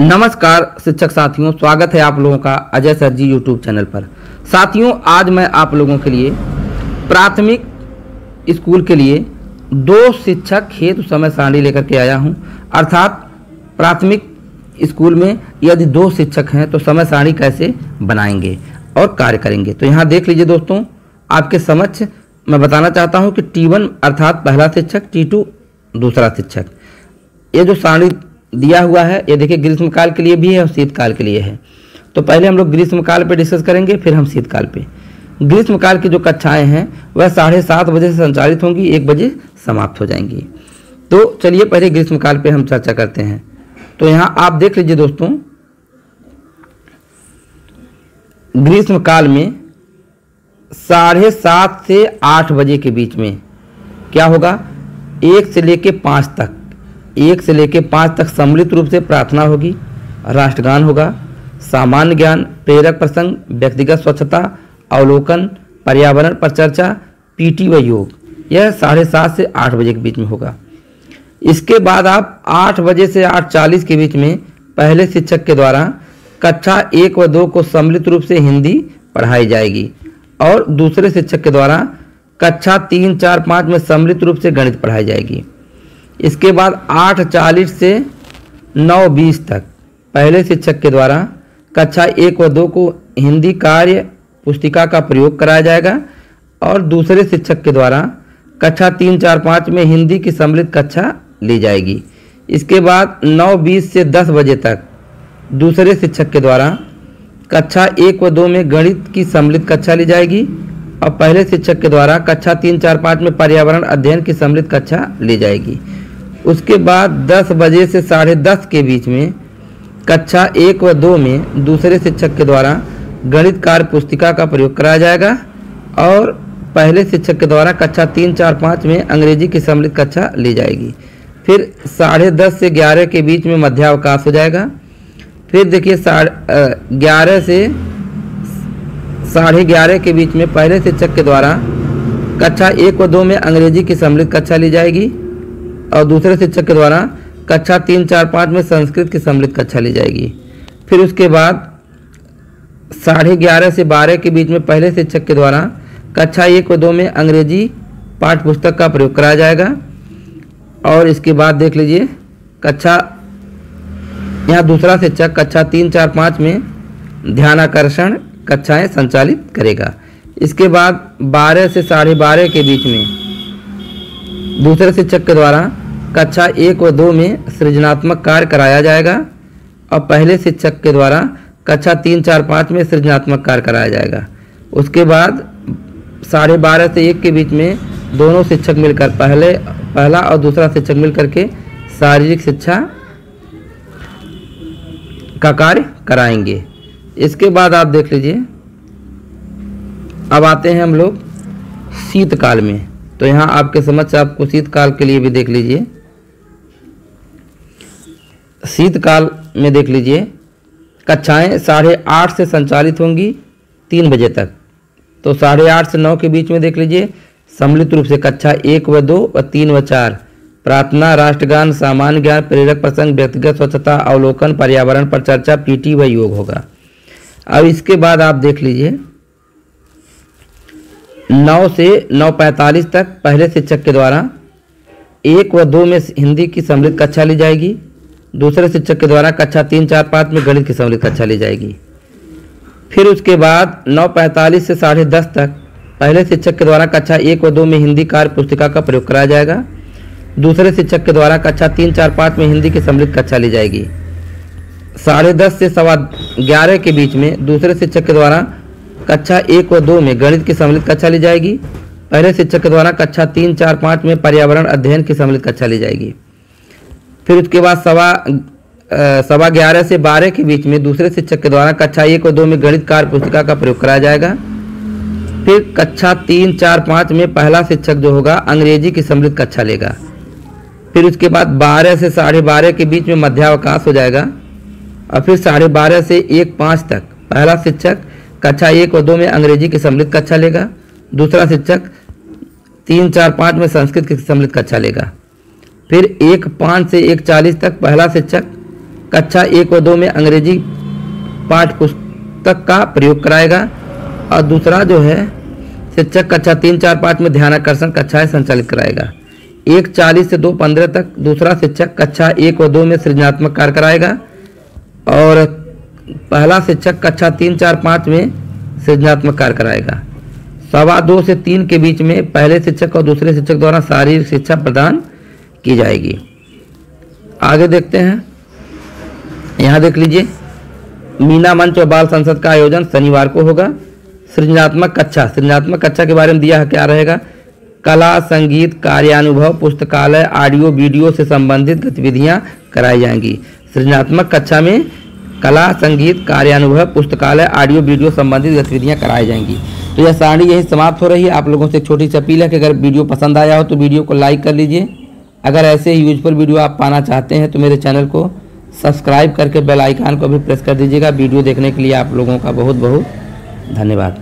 नमस्कार, शिक्षक साथियों, स्वागत है आप लोगों का Ajay sir ji YouTube channel पर। साथियों, आज मैं आप लोगों के लिए, प्राथमिक स्कूल के लिए दो शिक्षक हेतु समय सारणी लेकर के आया हूँ। अर्थात, प्राथमिक स्कूल में यदि दो शिक्षक हैं तो समय सारणी कैसे बनाएँगे और कार्य करेंगे? तो यहाँ देख लीजिए दोस्तों, आपके समक्ष मैं बताना चाहता हूँ कि टी वन अर्थात पहला शिक्षक टी टू दूसरा शिक्षक। ये जो सारणी दिया हुआ है। ये देखिए, ग्रीष्मकाल के लिए भी है और शीतकाल के लिए है। तो पहले हम लोग ग्रीष्मकाल पे डिस्कस करेंगे, फिर हम शीतकाल पे। ग्रीष्मकाल की जो कक्षाएँ हैं, वह साढ़े सात बजे से संचालित होंगी, एक बजे समाप्त हो जाएँगी। तो चलिए, पहले ग्रीष्मकाल पे हम चर्चा करते हैं। तो यहाँ आप देख लीजिए दोस्तों, ग्रीष्मकाल में साढ़े सात से आठ बजे के बीच में क्या होगा? एक से लेके पाँच तक। एक से लेकर पाँच तक सम्मिलित रूप से प्रार्थना होगी, राष्ट्रगान होगा, सामान्य ज्ञान, प्रेरक प्रसंग, व्यक्तिगत स्वच्छता, अवलोकन, पर्यावरण पर चर्चा, पीटी व योग। यह साढ़े सात से आठ बजे के बीच में होगा। इसके बाद आप आठ बजे से आठ चालीस के बीच में पहले शिक्षक के द्वारा कक्षा एक व दो को सम्मिलित रूप से हिंदी पढ़ाई जाएगी और दूसरे शिक्षक के द्वारा कक्षा तीन चार पाँच में सम्मिलित रूप से गणित पढ़ाई जाएगी। इसके बाद आठ चालीस से नौ बीस तक। पहले शिक्षक के द्वारा कक्षा एक व दो को हिंदी कार्य पुस्तिका का प्रयोग कराया जाएगा और दूसरे शिक्षक के द्वारा कक्षा तीन चार पाँच में हिंदी की सम्मिलित कक्षा ली जाएगी। इसके बाद नौ बीस से दस बजे तक दूसरे शिक्षक के द्वारा कक्षा एक व दो में गणित की सम्मिलित कक्षा ली जाएगी और पहले शिक्षक के द्वारा कक्षा तीन चार पाँच में पर्यावरण अध्ययन की सम्मिलित कक्षा ली जाएगी। उसके बाद 10 बजे से साढ़े दस के बीच में कक्षा एक व दो में दूसरे शिक्षक के द्वारा गणित कार्य पुस्तिका का प्रयोग कराया जाएगा और पहले शिक्षक के द्वारा कक्षा तीन, चार, पाँच में अंग्रेज़ी की सम्मिलित कक्षा ली जाएगी। फिर साढ़े दस से ग्यारह के बीच में मध्यावकाश हो जाएगा। फिर देखिए साढ़े ग्यारह से साढ़े ग्यारह के बीच में पहले शिक्षक के द्वारा कक्षा एक व दो में अंग्रेज़ी की सम्मिलित कक्षा ली जाएगी। और दूसरे शिक्षक के द्वारा कक्षा तीन, चार, पाँच में संस्कृत की सम्मिलित कक्षा ली जाएगी। फिर उसके बाद साढ़े ग्यारह से बारह के बीच में पहले शिक्षक के द्वारा कक्षा एक व दो में अंग्रेज़ी पाठ्य पुस्तक का प्रयोग कराया जाएगा। और इसके बाद देख लीजिए, कक्षा, यहाँ दूसरा शिक्षक कक्षा तीन, चार, पाँच में ध्यानाकर्षण कक्षाएँ संचालित करेगा। इसके बाद बारह से साढ़े बारह के बीच में दूसरे शिक्षक के द्वारा कक्षा एक व दो में सृजनात्मक कार्य कराया जाएगा और पहले शिक्षक के द्वारा कक्षा तीन, चार, पाँच में सृजनात्मक कार्य कराया जाएगा। उसके बाद साढ़े बारह से एक के बीच में दोनों शिक्षक मिलकर, पहले, पहला और दूसरा शिक्षक मिलकर के शारीरिक शिक्षा का कार्य कराएँगे। इसके बाद आप देख लीजिए। अब आते हैं हम लोग शीतकाल में। तो यहाँ आपके समझ आपको शीतकाल के लिए भी देख लीजिए। शीतकाल में देख लीजिए, कक्षाएँ साढ़े आठ से संचालित होंगी तीन बजे तक। तो साढ़े आठ से नौ के बीच में देख लीजिए, सम्मिलित रूप से कक्षा एक व दो व तीन व चार। प्रार्थना, राष्ट्रगान, सामान्य ज्ञान, प्रेरक प्रसंग, व्यक्तिगत स्वच्छता, अवलोकन, पर्यावरण पर चर्चा, पीटी व योग होगा। अब इसके बाद आप देख लीजिए, नौ से नौ पैंतालीस तक पहले शिक्षक के द्वारा एक व दो में हिंदी की सम्मिलित कक्षा ली जाएगी। दूसरे शिक्षक के द्वारा कक्षा तीन चार पाँच में गणित की सम्मिलित कक्षा ली जाएगी। फिर उसके बाद नौ पैंतालीस से साढ़े दस तक पहले शिक्षक के द्वारा कक्षा एक व दो में हिंदी कार्य पुस्तिका का प्रयोग कराया जाएगा। दूसरे शिक्षक के द्वारा कक्षा तीन चार पाँच में हिंदी की सम्मिलित कक्षा ली जाएगी। साढ़े दस से सवा ग्यारह के बीच में दूसरे शिक्षक के द्वारा कक्षा एक व दो में गणित की सम्मिलित कक्षा ली जाएगी। पहले शिक्षक के द्वारा कक्षा तीन चार पाँच में पर्यावरण अध्ययन की सम्मिलित कक्षा ली जाएगी। फिर उसके बाद सवा सवा ग्यारह से बारह के बीच में दूसरे शिक्षक के द्वारा कक्षा एक और दो में गणित कार्य पुस्तिका का प्रयोग कराया जाएगा। फिर कक्षा तीन, चार, पाँच में पहला शिक्षक जो होगा, अंग्रेज़ी की सम्मिलित कक्षा लेगा। फिर उसके बाद बारह से साढ़े बारह के बीच में मध्यावकाश हो जाएगा। और फिर साढ़े बारह से एक, पाँच तक पहला शिक्षक कक्षा एक और दो में अंग्रेज़ी की सम्मिलित कक्षा लेगा। दूसरा शिक्षक तीन, चार, पाँच में संस्कृत की सम्मिलित कक्षा लेगा। फिर एक पाँच से एक चालीस तक, पहला शिक्षक कक्षा एक व दो में अंग्रेज़ी पाठ पुस्तक का प्रयोग कराएगा। और दूसरा जो है शिक्षक कक्षा तीन चार पाँच में ध्यान आकर्षण कक्षाएँ संचालित कराएगा। एक चालीस से दो पंद्रह तक, दूसरा शिक्षक कक्षा एक व दो में सृजनात्मक कार्य कराएगा। और पहला शिक्षक कक्षा तीन चार पाँच में सृजनात्मक कार्य कराएगा। सवा दो से तीन के बीच में पहले शिक्षक और दूसरे शिक्षक द्वारा शारीरिक शिक्षा प्रदान की जाएगी। आगे देखते हैं। यहाँ देख लीजिए। मीना मंच और बाल संसद का आयोजन शनिवार को होगा। सृजनात्मक कक्षा। सृजनात्मक कक्षा के बारे में दिया क्या रहेगा? कला, संगीत, कार्यानुभव, पुस्तकालय, ऑडियो, वीडियो से संबंधित गतिविधियाँ कराई जाएँगी। सृजनात्मक कक्षा में कला, संगीत, कार्यानुभव, पुस्तकालय, ऑडियो, वीडियो संबंधित गतिविधियाँ कराई जाएँगी। तो यह सारणी यही समाप्त हो रही है। आप लोगों से छोटी सी अपील है कि अगर वीडियो पसंद आया हो तो वीडियो को लाइक कर लीजिए। अगर ऐसे यूजफुल वीडियो आप पाना चाहते हैं तो मेरे चैनल को सब्सक्राइब करके बेल आइकान को भी प्रेस कर दीजिएगा। वीडियो देखने के लिए आप लोगों का बहुत बहुत धन्यवाद।